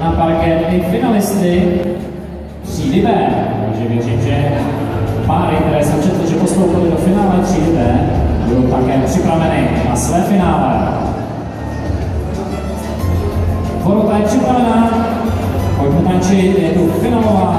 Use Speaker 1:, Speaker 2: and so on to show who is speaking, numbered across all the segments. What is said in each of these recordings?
Speaker 1: na parket i finalisty třídy B. Takže věřím, že páry, které jsem četl, že postoupily do finále třídy B, budou také připraveny na své finále. Porota je připravená, pojďme tančit, je tu finálová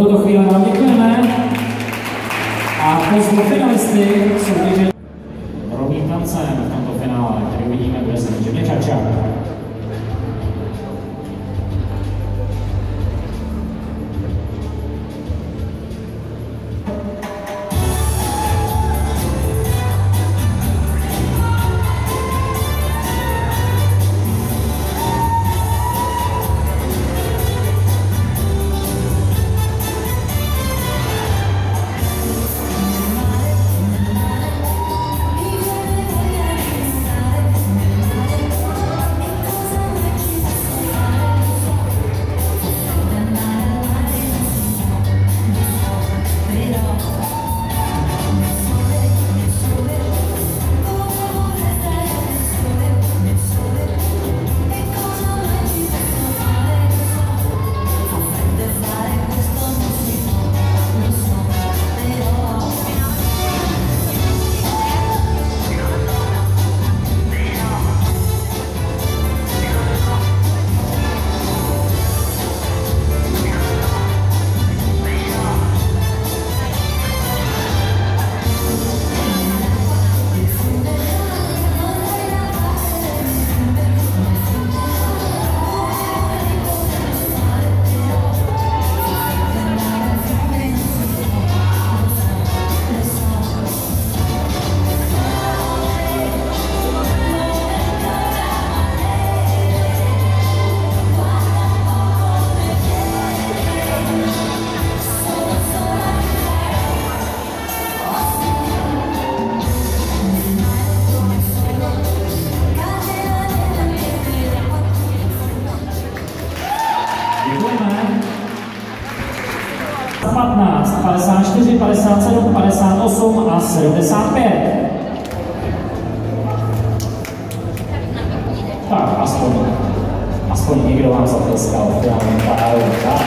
Speaker 1: tuto chvíli vám děkujeme a pozvu finalisty soutěže rovným tancem v tomto finále, který uvidíme, bude se Jimmy Čača. 57, 58 a 75. Tak, aspoň, aspoň někdo vám zatleskal. Já nevím, tak.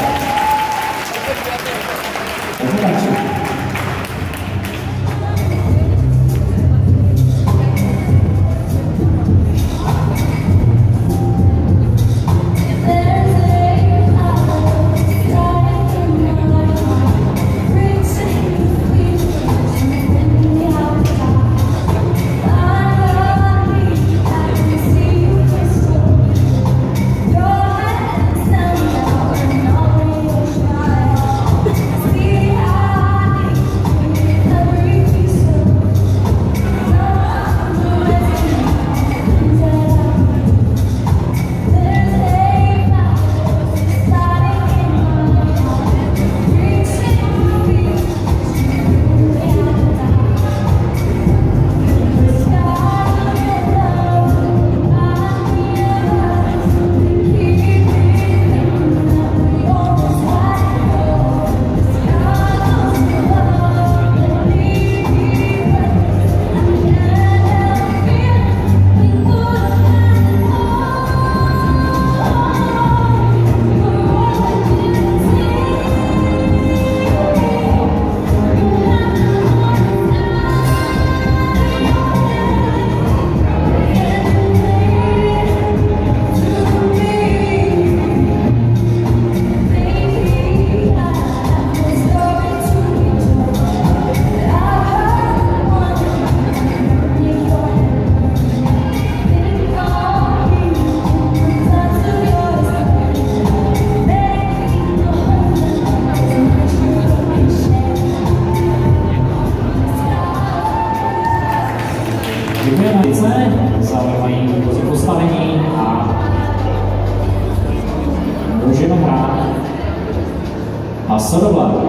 Speaker 2: Sodobla. Děkujeme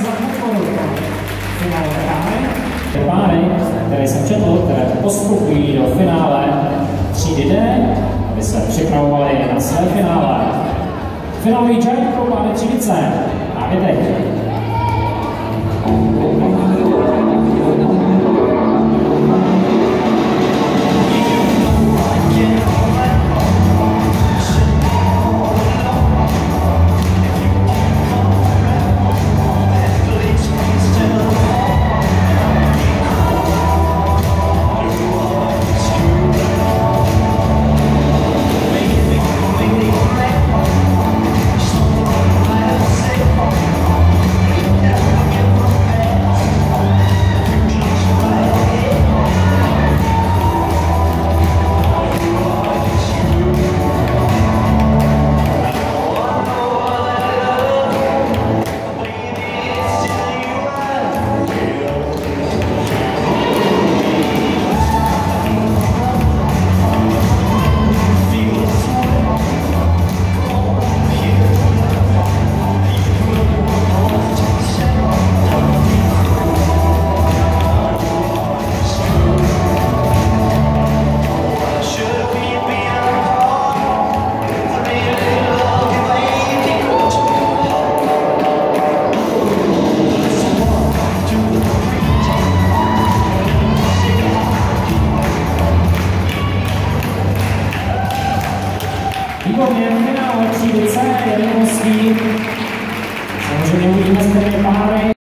Speaker 2: finále páry. Které jsem četl, které postupují do finále třídy D, aby se připravovali na své finále. Finálový čaj pro páry třídy C. Teď.